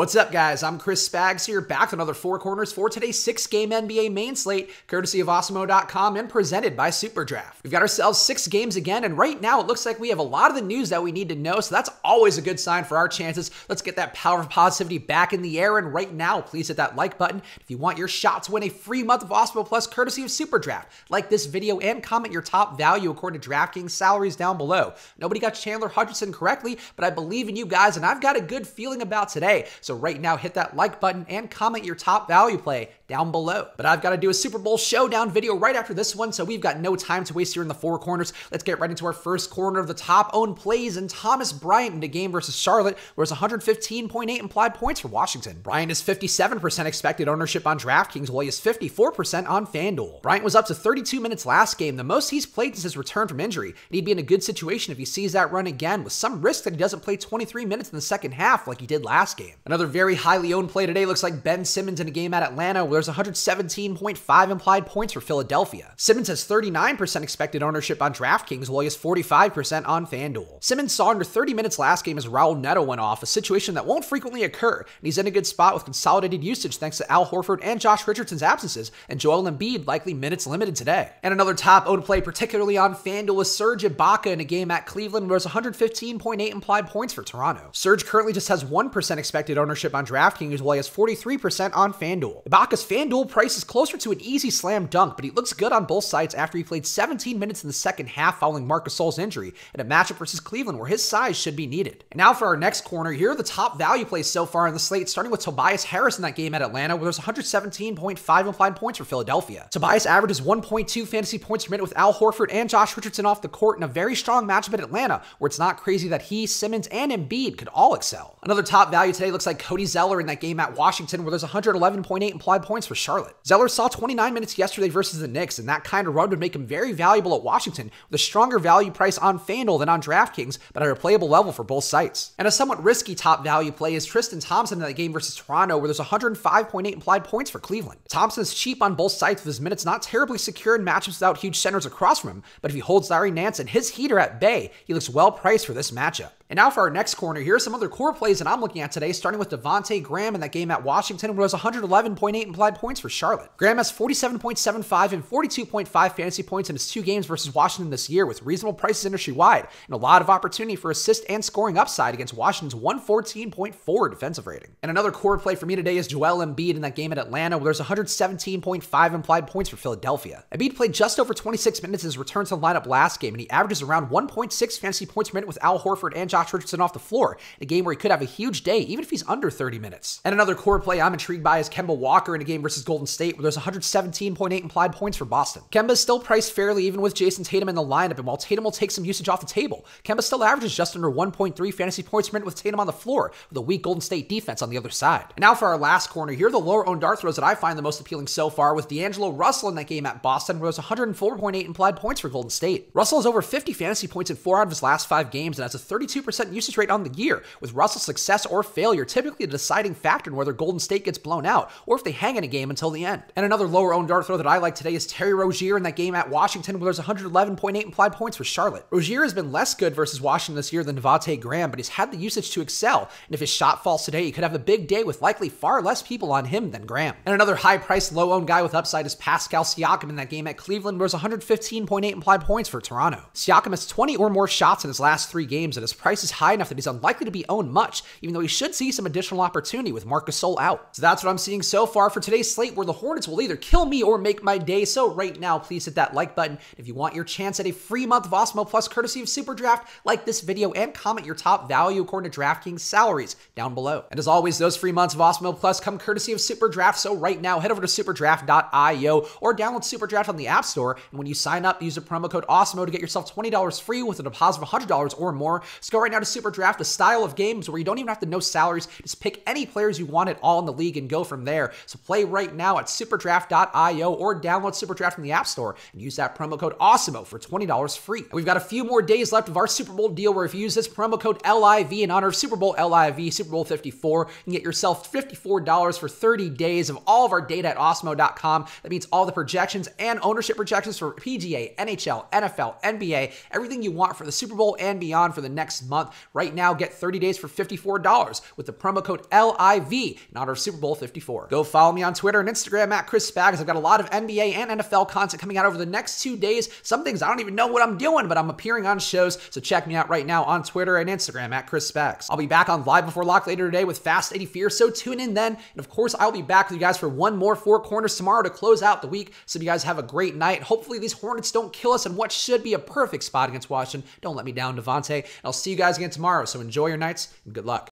What's up, guys? I'm Chris Spags here, back with another Four Corners for today's six game NBA main slate, courtesy of Awesemo.com and presented by Superdraft. We've got ourselves six games again, and right now it looks like we have a lot of the news that we need to know, so that's always a good sign for our chances. Let's get that power of positivity back in the air, and right now, please hit that like button if you want your shot to win a free month of Awesemo Plus courtesy of Superdraft. Like this video and comment your top value according to DraftKings salaries down below. Nobody got Chandler Hutchison correctly, but I believe in you guys, and I've got a good feeling about today. So so right now, hit that like button and comment your top value play down below. But I've got to do a Super Bowl showdown video right after this one, so we've got no time to waste here in the four corners. Let's get right into our first corner of the top owned plays and Thomas Bryant in the game versus Charlotte, where it's 115.8 implied points for Washington. Bryant is 57% expected ownership on DraftKings, while he is 54% on FanDuel. Bryant was up to 32 minutes last game, the most he's played since his return from injury, and he'd be in a good situation if he sees that run again, with some risk that he doesn't play 23 minutes in the second half like he did last game. Another very highly owned play today looks like Ben Simmons in a game at Atlanta, where there's 117.5 implied points for Philadelphia. Simmons has 39% expected ownership on DraftKings, while he has 45% on FanDuel. Simmons saw under 30 minutes last game as Raul Neto went off, a situation that won't frequently occur, and he's in a good spot with consolidated usage thanks to Al Horford and Josh Richardson's absences, and Joel Embiid likely minutes limited today. And another top owned play, particularly on FanDuel, is Serge Ibaka in a game at Cleveland, where there's 115.8 implied points for Toronto. Serge currently just has 1% expected ownership on DraftKings, while he has 43% on FanDuel. Ibaka's FanDuel price is closer to an easy slam dunk, but he looks good on both sides after he played 17 minutes in the second half following Marc Gasol's injury in a matchup versus Cleveland where his size should be needed. And now for our next corner, here are the top value plays so far in the slate, starting with Tobias Harris in that game at Atlanta, where there's 117.5 implied points for Philadelphia. Tobias averages 1.2 fantasy points per minute with Al Horford and Josh Richardson off the court in a very strong matchup at Atlanta, where it's not crazy that he, Simmons, and Embiid could all excel. Another top value today looks like Cody Zeller in that game at Washington, where there's 111.8 implied points for Charlotte. Zeller saw 29 minutes yesterday versus the Knicks, and that kind of run would make him very valuable at Washington with a stronger value price on FanDuel than on DraftKings, but at a playable level for both sites. And a somewhat risky top value play is Tristan Thompson in that game versus Toronto, where there's 105.8 implied points for Cleveland. Thompson is cheap on both sides with his minutes not terribly secure in matchups without huge centers across from him, but if he holds Larry Nance and his heater at bay, he looks well priced for this matchup. And now for our next corner, here are some other core plays that I'm looking at today, starting with Devonte Graham in that game at Washington, where it was 111.8 implied points for Charlotte. Graham has 47.75 and 42.5 fantasy points in his two games versus Washington this year, with reasonable prices industry wide and a lot of opportunity for assist and scoring upside against Washington's 114.4 defensive rating. And another core play for me today is Joel Embiid in that game at Atlanta, where there's 117.5 implied points for Philadelphia. Embiid played just over 26 minutes in his return to the lineup last game, and he averages around 1.6 fantasy points per minute with Al Horford and Josh Josh Richardson off the floor a game where he could have a huge day, even if he's under 30 minutes. And another core play I'm intrigued by is Kemba Walker in a game versus Golden State, where there's 117.8 implied points for Boston. Kemba is still priced fairly even with Jayson Tatum in the lineup, and while Tatum will take some usage off the table, Kemba still averages just under 1.3 fantasy points per minute with Tatum on the floor, with a weak Golden State defense on the other side. And now for our last corner, here are the lower owned dart throws that I find the most appealing so far, with D'Angelo Russell in that game at Boston, where there's 104.8 implied points for Golden State. Russell has over 50 fantasy points in four out of his last five games and has a 32% usage rate on the year, with Russell's success or failure typically a deciding factor in whether Golden State gets blown out or if they hang in a game until the end. And another lower owned dart throw that I like today is Terry Rozier in that game at Washington, where there's 111.8 implied points for Charlotte. Rozier has been less good versus Washington this year than Devonte Graham, but he's had the usage to excel, and if his shot falls today, he could have a big day with likely far less people on him than Graham. And another high priced, low owned guy with upside is Pascal Siakam in that game at Cleveland, where there's 115.8 implied points for Toronto. Siakam has 20 or more shots in his last three games, and his price is high enough that he's unlikely to be owned much, even though he should see some additional opportunity with Marcus Gasol out. So that's what I'm seeing so far for today's slate, where the Hornets will either kill me or make my day. So right now, please hit that like button. If you want your chance at a free month of Awesemo Plus courtesy of Superdraft, like this video and comment your top value according to DraftKings salaries down below. And as always, those free months of Awesemo Plus come courtesy of Superdraft. So right now, head over to superdraft.io or download Superdraft on the App Store. And when you sign up, use the promo code AWESEMO to get yourself $20 free with a deposit of $100 or more. So go right now to Super Draft, a style of games where you don't even have to know salaries. Just pick any players you want at all in the league and go from there. So play right now at superdraft.io or download Superdraft from the App Store and use that promo code AWESEMO for $20 free. We've got a few more days left of our Super Bowl deal where if you use this promo code LIV in honor of Super Bowl LIV, Super Bowl 54, you can get yourself $54 for 30 days of all of our data at awesemo.com. That means all the projections and ownership projections for PGA, NHL, NFL, NBA, everything you want for the Super Bowl and beyond for the next month. Right now, get 30 days for $54 with the promo code LIV in honor of Super Bowl 54. Go follow me on Twitter and Instagram at Chris Spags. I've got a lot of NBA and NFL content coming out over the next two days. Some things I don't even know what I'm doing, but I'm appearing on shows. So check me out right now on Twitter and Instagram at Chris Spags. I'll be back on Live Before Lock later today with Fast 80 Fear, so tune in then. And of course, I'll be back with you guys for one more Four Corners tomorrow to close out the week. So you guys have a great night. Hopefully, these Hornets don't kill us in what should be a perfect spot against Washington. Don't let me down, Devonte. I'll see you guys again tomorrow. So enjoy your nights and good luck.